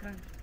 экран.